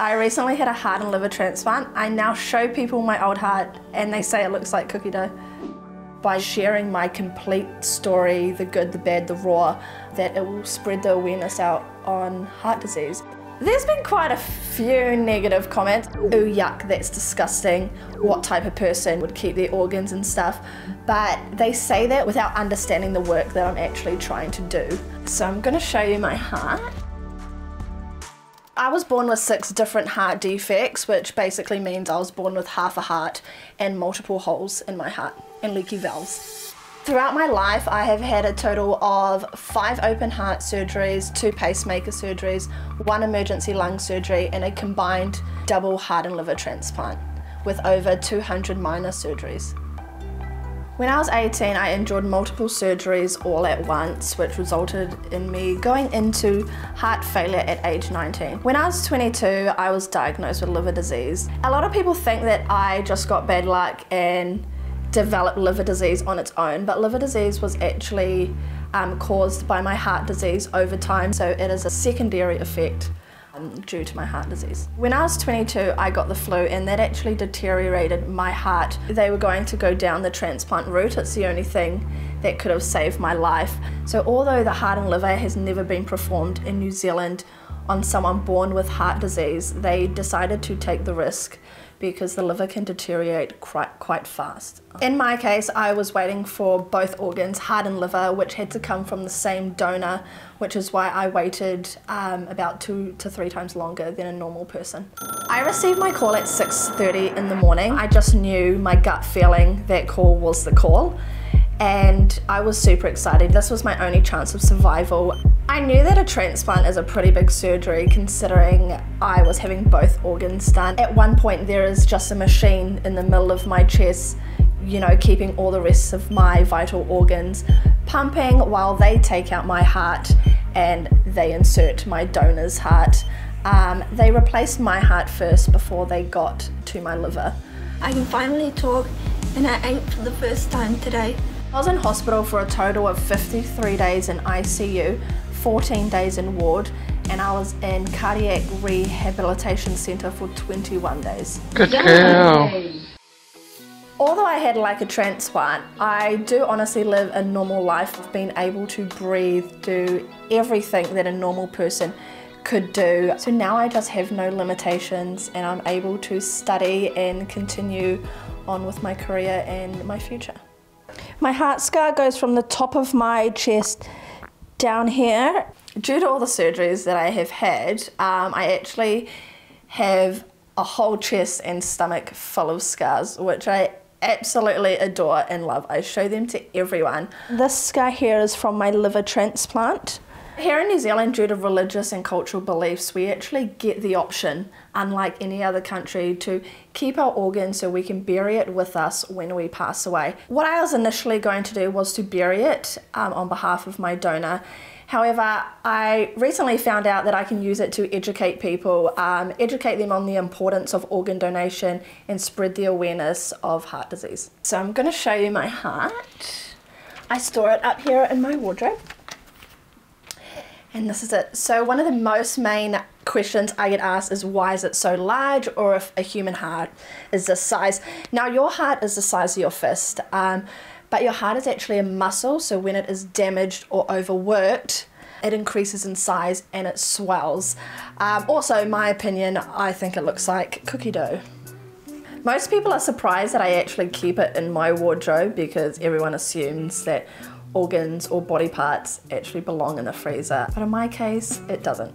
I recently had a heart and liver transplant. I now show people my old heart and they say it looks like cookie dough. By sharing my complete story, the good, the bad, the raw, that it will spread the awareness out on heart disease. There's been quite a few negative comments. Oh yuck, that's disgusting. What type of person would keep their organs and stuff? But they say that without understanding the work that I'm actually trying to do. So I'm gonna show you my heart. I was born with six different heart defects, which basically means I was born with half a heart and multiple holes in my heart and leaky valves. Throughout my life, I have had a total of five open heart surgeries, two pacemaker surgeries, one emergency lung surgery, and a combined double heart and liver transplant with over 200 minor surgeries. When I was 18, I endured multiple surgeries all at once, which resulted in me going into heart failure at age 19. When I was 22, I was diagnosed with liver disease. A lot of people think that I just got bad luck and developed liver disease on its own, but liver disease was actually um, caused by my heart disease over time, so it is a secondary effect Um, due to my heart disease. When I was 22, I got the flu and that actually deteriorated my heart. They were going to go down the transplant route. It's the only thing that could have saved my life. So although the heart and liver has never been performed in New Zealand on someone born with heart disease, they decided to take the risk because the liver can deteriorate quite, quite fast. In my case, I was waiting for both organs, heart and liver, which had to come from the same donor, which is why I waited um, about two to three times longer than a normal person. I received my call at 6.30 in the morning. I just knew my gut feeling that call was the call and I was super excited. This was my only chance of survival. I knew that a transplant is a pretty big surgery considering I was having both organs done. At one point there is just a machine in the middle of my chest you know, keeping all the rest of my vital organs pumping while they take out my heart and they insert my donor's heart. Um, they replaced my heart first before they got to my liver. I can finally talk and I ate for the first time today. I was in hospital for a total of 53 days in ICU, 14 days in ward, and I was in cardiac rehabilitation centre for 21 days. Good girl. Although I had like a transplant, I do honestly live a normal life of being able to breathe, do everything that a normal person could do. So now I just have no limitations and I'm able to study and continue on with my career and my future. My heart scar goes from the top of my chest down here. Due to all the surgeries that I have had, um, I actually have a whole chest and stomach full of scars, which I absolutely adore and love. I show them to everyone. This scar here is from my liver transplant. Here in New Zealand, due to religious and cultural beliefs, we actually get the option, unlike any other country, to keep our organ so we can bury it with us when we pass away. What I was initially going to do was to bury it um, on behalf of my donor. However, I recently found out that I can use it to educate people, um, educate them on the importance of organ donation and spread the awareness of heart disease. So I'm going to show you my heart. I store it up here in my wardrobe. And this is it. So one of the most main questions I get asked is why is it so large or if a human heart is this size. Now your heart is the size of your fist, um, but your heart is actually a muscle so when it is damaged or overworked it increases in size and it swells. Um, also, in my opinion, I think it looks like cookie dough. Most people are surprised that I actually keep it in my wardrobe because everyone assumes that organs or body parts actually belong in the freezer. But in my case, it doesn't.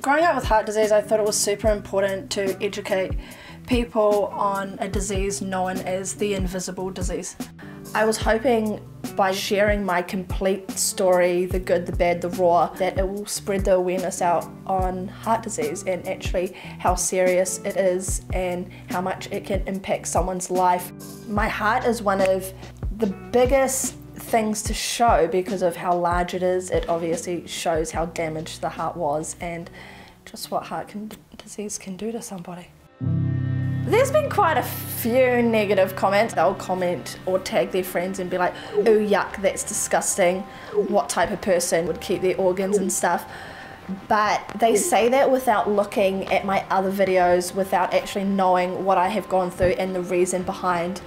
Growing up with heart disease, I thought it was super important to educate people on a disease known as the invisible disease. I was hoping by sharing my complete story, the good, the bad, the raw, that it will spread the awareness out on heart disease and actually how serious it is and how much it can impact someone's life. My heart is one of the biggest things to show because of how large it is. It obviously shows how damaged the heart was and just what heart can, disease can do to somebody. There's been quite a few negative comments. They'll comment or tag their friends and be like, oh yuck, that's disgusting. What type of person would keep their organs and stuff? but they say that without looking at my other videos, without actually knowing what I have gone through and the reason behind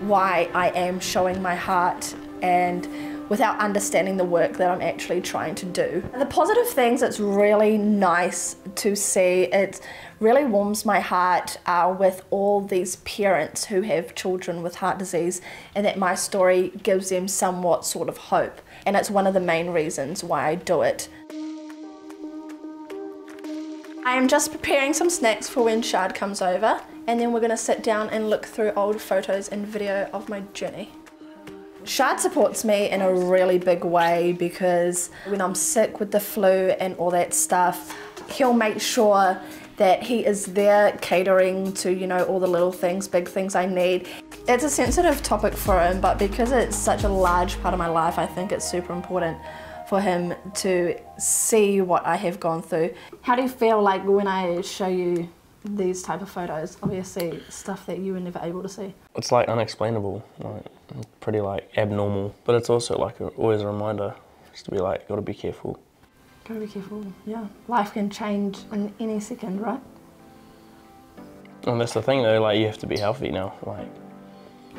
why I am showing my heart and without understanding the work that I'm actually trying to do. The positive things, it's really nice to see. It really warms my heart uh, with all these parents who have children with heart disease and that my story gives them somewhat sort of hope. And it's one of the main reasons why I do it. I am just preparing some snacks for when Shard comes over and then we're going to sit down and look through old photos and video of my journey. Shad supports me in a really big way because when I'm sick with the flu and all that stuff, he'll make sure that he is there catering to, you know, all the little things, big things I need. It's a sensitive topic for him, but because it's such a large part of my life, I think it's super important for him to see what I have gone through. How do you feel like when I show you these type of photos? Obviously, stuff that you were never able to see. It's like unexplainable, like pretty like abnormal, but it's also like a, always a reminder just to be like, got to be careful. Gotta be careful, yeah. Life can change in any second, right? And that's the thing though, like you have to be healthy now. Like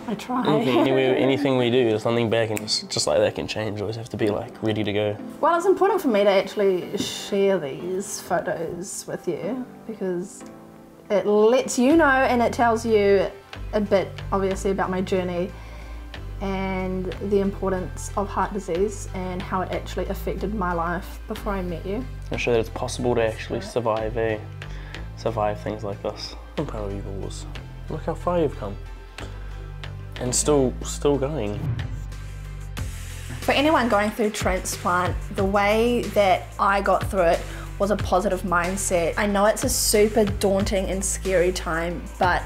I try. anything, anywhere, anything we do, there's something bad can just, just like that can change. Always have to be like ready to go. Well, it's important for me to actually share these photos with you because it lets you know and it tells you a bit, obviously, about my journey and the importance of heart disease and how it actually affected my life before I met you. And sure that it's possible to actually survive, eh? Survive things like this. I'm proud of you boys. Look how far you've come. And still, still going. For anyone going through transplant, the way that I got through it was a positive mindset. I know it's a super daunting and scary time, but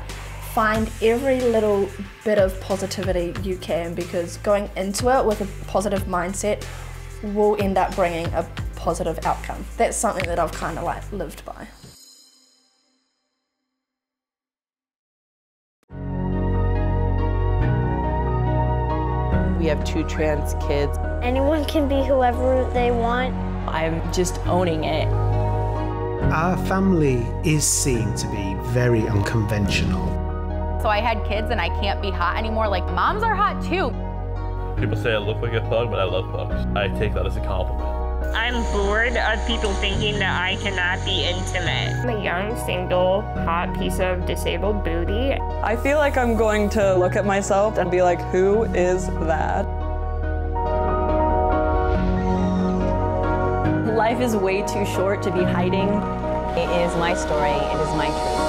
find every little bit of positivity you can because going into it with a positive mindset will end up bringing a positive outcome. That's something that I've kind of like lived by. We have two trans kids. Anyone can be whoever they want. I'm just owning it. Our family is seen to be very unconventional. So I had kids and I can't be hot anymore. Like, moms are hot too. People say I look like a pug, but I love pugs. I take that as a compliment. I'm bored of people thinking that I cannot be intimate. I'm a young, single, hot piece of disabled booty. I feel like I'm going to look at myself and be like, who is that? Life is way too short to be hiding. It is my story, it is my truth.